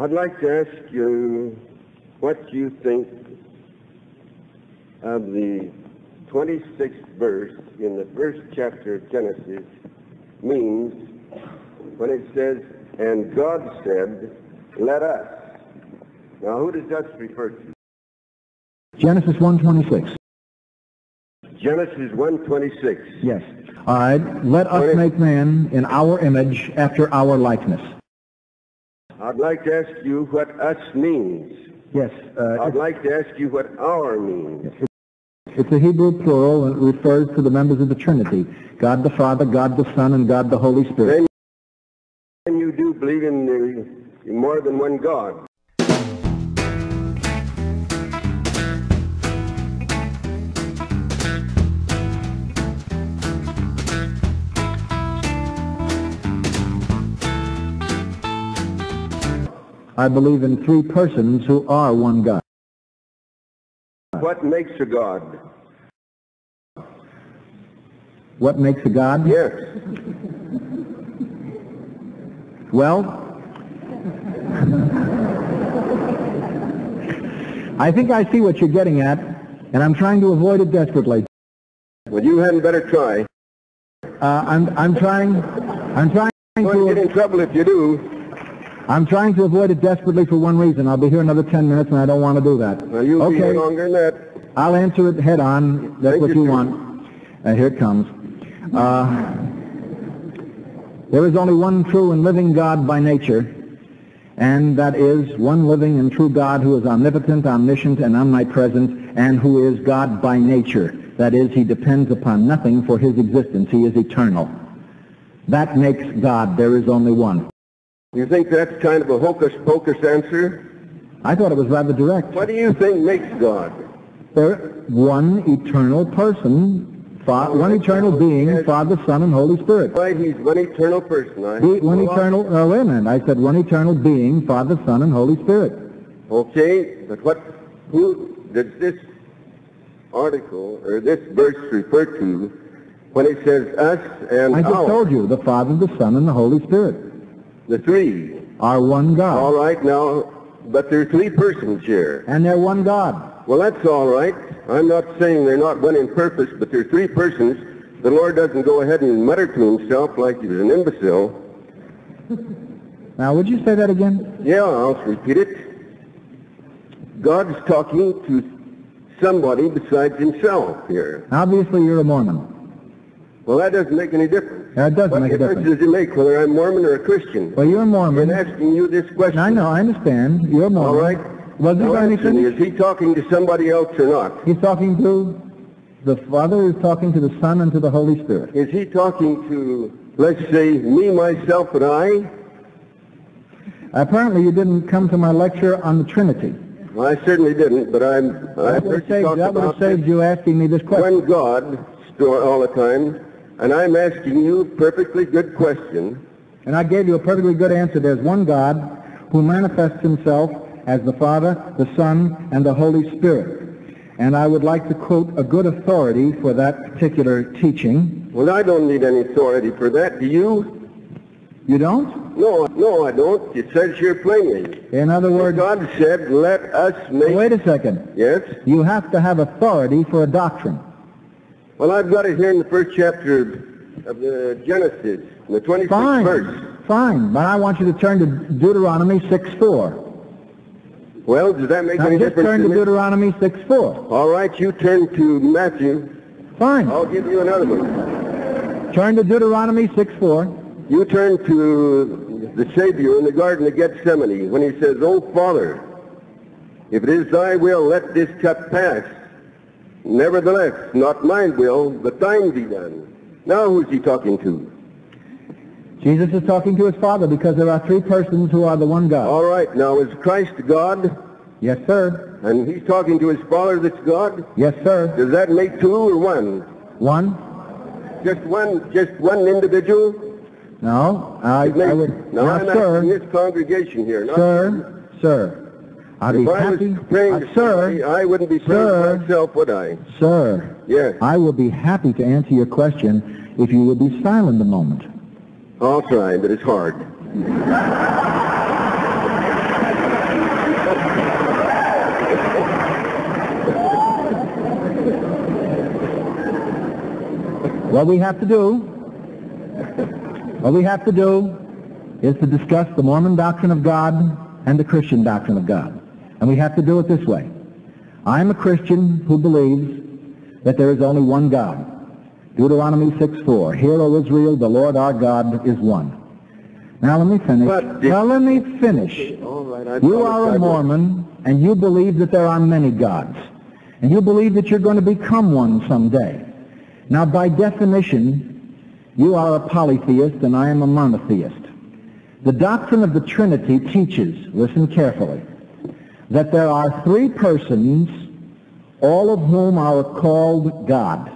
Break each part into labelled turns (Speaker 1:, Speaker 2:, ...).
Speaker 1: I'd like to ask you what you think of the 26th verse in the first chapter of Genesis means when it says, and God said, let us. Now, who does that refer to?
Speaker 2: Genesis 1.26.
Speaker 1: Genesis 1.26.
Speaker 2: Yes. All right. Let us make man in our image after our likeness.
Speaker 1: I'd like to ask you what us means.
Speaker 2: Yes. Uh,
Speaker 1: I'd like to ask you what our means.
Speaker 2: It's a Hebrew plural and it refers to the members of the Trinity. God the Father, God the Son, and God the Holy Spirit.
Speaker 1: Then you do believe in, more than one God.
Speaker 2: I believe in three persons who are one God.
Speaker 1: What makes a God?
Speaker 2: What makes a God?
Speaker 1: Yes.
Speaker 2: Well, I think I see what you're getting at, and I'm trying to avoid it desperately.
Speaker 1: Well, you hadn't better try.
Speaker 2: Uh, I'm, I'm trying, I'm trying
Speaker 1: going to get in trouble if you do.
Speaker 2: I'm trying to avoid it desperately for one reason. I'll be here another 10 minutes, and I don't want to do that.
Speaker 1: Well, you'll
Speaker 2: okay,
Speaker 1: here longer than that.
Speaker 2: I'll answer it head on. That's
Speaker 1: Thank
Speaker 2: what
Speaker 1: you,
Speaker 2: you want. Uh, here it comes. Uh, there is only one true and living God by nature, and that is one living and true God who is omnipotent, omniscient, and omnipresent, and who is God by nature. That is, he depends upon nothing for his existence. He is eternal. That makes God. There is only one.
Speaker 1: You think that's kind of a hocus-pocus answer?
Speaker 2: I thought it was rather direct.
Speaker 1: What do you think makes God?
Speaker 2: There, one eternal person, fa- one eternal being, Father, Son, and Holy Spirit.
Speaker 1: Why, he's one eternal person. I
Speaker 2: He, one eternal, uh, wait a minute, I said one eternal being, Father, Son, and Holy Spirit.
Speaker 1: Okay, but what, who does this article or this verse refer to when it says us and
Speaker 2: I just
Speaker 1: our?
Speaker 2: told you, the Father, the Son, and the Holy Spirit
Speaker 1: The three.
Speaker 2: are one God.
Speaker 1: All right now, but there are three persons here.
Speaker 2: And they're one God.
Speaker 1: Well, that's all right. I'm not saying they're not one in purpose, but there are three persons. The Lord doesn't go ahead and mutter to himself like he was an imbecile.
Speaker 2: Now, would you say that again?
Speaker 1: Yeah, I'll repeat it. God's talking to somebody besides himself here.
Speaker 2: Obviously, you're a Mormon.
Speaker 1: Well, that doesn't make any difference.
Speaker 2: That doesn't
Speaker 1: what
Speaker 2: make a
Speaker 1: difference What
Speaker 2: difference.
Speaker 1: does it make whether I'm Mormon or a Christian?
Speaker 2: Well, you're a
Speaker 1: I'm
Speaker 2: Mormon.
Speaker 1: asking you this question.
Speaker 2: I know, I understand. You're a Mormon.
Speaker 1: All right.
Speaker 2: Was he
Speaker 1: Now
Speaker 2: going
Speaker 1: answer me,
Speaker 2: to
Speaker 1: Is he talking to somebody else or not?
Speaker 2: He's talking to the Father, is talking to the Son, and to the Holy Spirit.
Speaker 1: Is he talking to, let's say, me, myself, and I?
Speaker 2: Apparently, you didn't come to my lecture on the Trinity.
Speaker 1: Well, I certainly didn't, but I'm,
Speaker 2: That would have saved, that would have saved you asking me this question.
Speaker 1: one God all the time, and I'm asking you a perfectly good question.
Speaker 2: And I gave you a perfectly good answer. There's one God who manifests himself as the Father, the Son, and the Holy Spirit. And I would like to quote a good authority for that particular teaching.
Speaker 1: Well, I don't need any authority for that. Do you?
Speaker 2: You don't?
Speaker 1: No, no, I don't. It says here plainly.
Speaker 2: In other words,
Speaker 1: God said, let us make...
Speaker 2: wait a second.
Speaker 1: Yes?
Speaker 2: You have to have authority for a doctrine.
Speaker 1: Well, I've got it here in the first chapter of the uh, Genesis, the 26th
Speaker 2: Fine.
Speaker 1: verse.
Speaker 2: Fine. But I want you to turn to Deuteronomy 6.4.
Speaker 1: Well, does that make
Speaker 2: Now
Speaker 1: any
Speaker 2: just
Speaker 1: difference
Speaker 2: turn to
Speaker 1: me?
Speaker 2: Deuteronomy 6.4.
Speaker 1: All right, you turn to Matthew.
Speaker 2: Fine.
Speaker 1: I'll give you another one.
Speaker 2: Turn to Deuteronomy 6.4.
Speaker 1: You turn to the Savior in the Garden of Gethsemane when he says, O Father, if it is thy will, let this cup pass. Nevertheless, not mine will, but thine be done. Now who's he talking to?
Speaker 2: Jesus is talking to his Father because there are three persons who are the one God.
Speaker 1: All right, now is Christ God?
Speaker 2: Yes, sir.
Speaker 1: And he's talking to his Father that's God?
Speaker 2: Yes, sir.
Speaker 1: Does that make two or one?
Speaker 2: One?
Speaker 1: Just one, just one individual?
Speaker 2: No. I,
Speaker 1: makes-
Speaker 2: I would.
Speaker 1: now
Speaker 2: Now,
Speaker 1: I'm
Speaker 2: sir.
Speaker 1: asking this congregation here.
Speaker 2: Sir. Sir. I'd
Speaker 1: if be I
Speaker 2: happy. Uh, sir,
Speaker 1: I wouldn't be
Speaker 2: sir,
Speaker 1: myself, would I?
Speaker 2: Sir.
Speaker 1: Yes.
Speaker 2: I will be happy to answer your question if you would be silent a moment.
Speaker 1: I'll try, but it's hard.
Speaker 2: what we have to do, what we have to do is to discuss the Mormon doctrine of God and the Christian doctrine of God. And we have to do it this way. I'm a Christian who believes that there is only one God. Deuteronomy 6:4. Hear, O Israel, the Lord our God is one. Now let me finish.
Speaker 1: But-
Speaker 2: now let me finish.
Speaker 1: All right,
Speaker 2: You are a. Mormon, and you believe that there are many gods. And you believe that you're going to become one someday. Now, by definition, you are a polytheist, and I am a monotheist. The doctrine of the Trinity teaches, listen carefully, that there are three persons, all of whom are called God.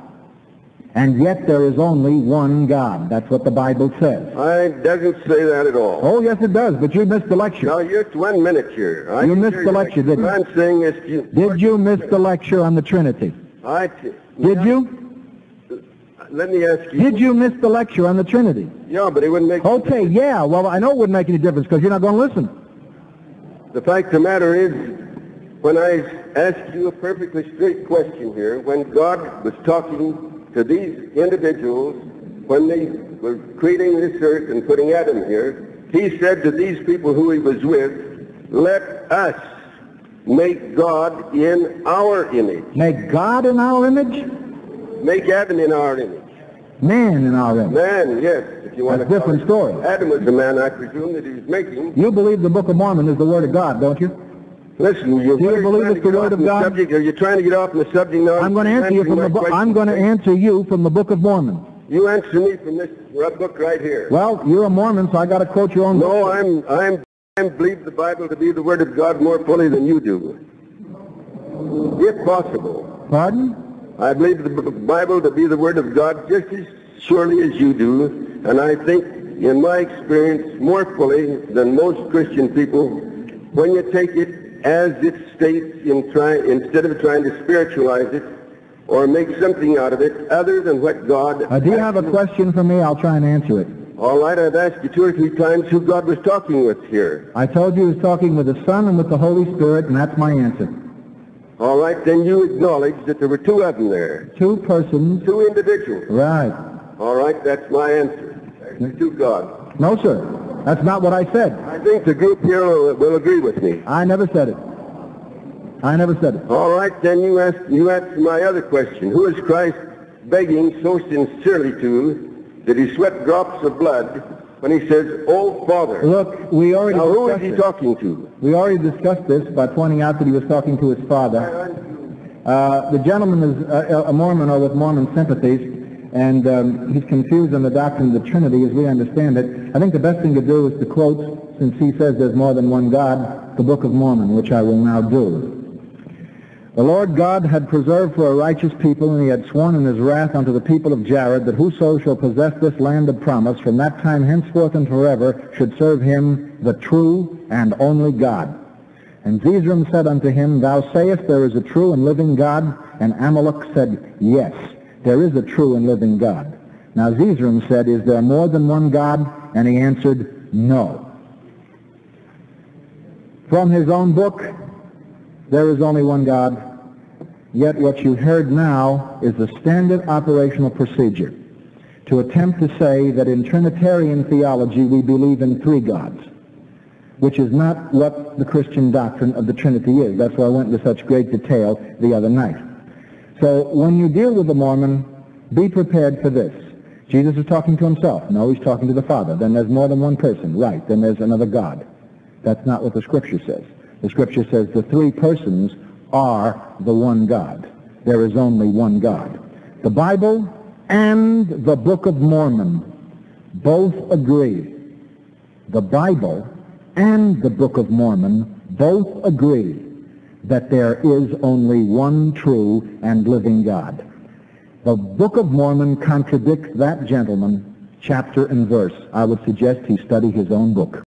Speaker 2: And yet there is only one God. That's what the Bible says.
Speaker 1: I doesn't say that at all.
Speaker 2: Oh, yes, it does, but you missed the lecture.
Speaker 1: Now, just one minute here. I
Speaker 2: You missed the lecture, didn't you?
Speaker 1: I'm saying is, you,
Speaker 2: Did you miss the lecture on the Trinity?
Speaker 1: I,
Speaker 2: Did
Speaker 1: yeah,
Speaker 2: you?
Speaker 1: Let me ask you.
Speaker 2: Did you miss the lecture on the Trinity?
Speaker 1: Yeah, but it wouldn't make.
Speaker 2: Okay, yeah. Well, I know it wouldn't make any difference because you're not going to listen.
Speaker 1: The fact of the matter is, when I asked you a perfectly straight question here, when God was talking to these individuals, when they were creating this earth and putting Adam here, he said to these people who he was with, let us make God in our image.
Speaker 2: Make God in our image,
Speaker 1: Make Adam in our image.
Speaker 2: Man in our image.
Speaker 1: Man, yes, if you want
Speaker 2: That's a different story.
Speaker 1: Adam was the man, I presume, that he was making.
Speaker 2: You believe the Book of Mormon is the Word of God, don't you?
Speaker 1: Listen, you're
Speaker 2: Do you believe
Speaker 1: trying
Speaker 2: it's
Speaker 1: to
Speaker 2: the
Speaker 1: get
Speaker 2: Word
Speaker 1: off
Speaker 2: of
Speaker 1: the
Speaker 2: God?
Speaker 1: Subject. Are you trying to get off the subject now?
Speaker 2: I'm going to answer you from the book. I'm going to answer you from the Book of Mormon.
Speaker 1: You answer me from this book right here.
Speaker 2: Well, you're a Mormon, so I got to quote your own book.
Speaker 1: No, I'm I'm I believe the Bible to be the Word of God more fully than you do, if possible.
Speaker 2: Pardon?
Speaker 1: I believe the Bible to be the Word of God just as surely as you do, and I think, in my experience, more fully than most Christian people, when you take it as it states in try, instead of trying to spiritualize it or make something out of it other than what God.
Speaker 2: Uh, do you have a question for me? I'll try and answer it.
Speaker 1: All right, I've asked you two or three times who God was talking with here.
Speaker 2: I told you he was talking with the Son and with the Holy Spirit, and that's my answer.
Speaker 1: All right, then you acknowledge that there were two of them there,
Speaker 2: Two persons.
Speaker 1: two individuals.
Speaker 2: Right.
Speaker 1: All right, that's my answer. There's two gods.
Speaker 2: No, sir. That's not what I said.
Speaker 1: I think the group here will, will agree with me.
Speaker 2: I never said it. I never said it.
Speaker 1: All right, then you ask you answer my other question. Who is Christ begging so sincerely to that he sweat drops of blood when he says, "Oh Father"?
Speaker 2: Look, we already
Speaker 1: Now who is he
Speaker 2: this.
Speaker 1: talking to?
Speaker 2: We already discussed this by pointing out that he was talking to his father. Uh, the gentleman is a, a Mormon or with Mormon sympathies, and um, he's confused on the doctrine of the Trinity as we understand it. I think the best thing to do is to quote, since he says there's more than one God, the Book of Mormon, which I will now do. The Lord God had preserved for a righteous people, and he had sworn in his wrath unto the people of Jared that whoso shall possess this land of promise from that time henceforth and forever should serve him, the true and only God. And Zeezrom said unto him, Thou sayest there is a true and living God? And Amulek said, Yes, there is a true and living God. Now Zeezrom said, Is there more than one God? And he answered, No. From his own book, there is only one God. Yet what you've heard now is the standard operational procedure to attempt to say that in Trinitarian theology we believe in three gods, which is not what the Christian doctrine of the Trinity is. That's why I went into such great detail the other night. So when you deal with the Mormon, be prepared for this. Jesus is talking to himself. No, he's talking to the Father. Then there's more than one person. Right. Then there's another God. That's not what the Scripture says. The Scripture says the three persons are the one God. There is only one God. The Bible and the Book of Mormon both agree. The Bible and the Book of Mormon both agree that there is only one true and living God. The Book of Mormon contradicts that gentleman chapter and verse. I would suggest he study his own book.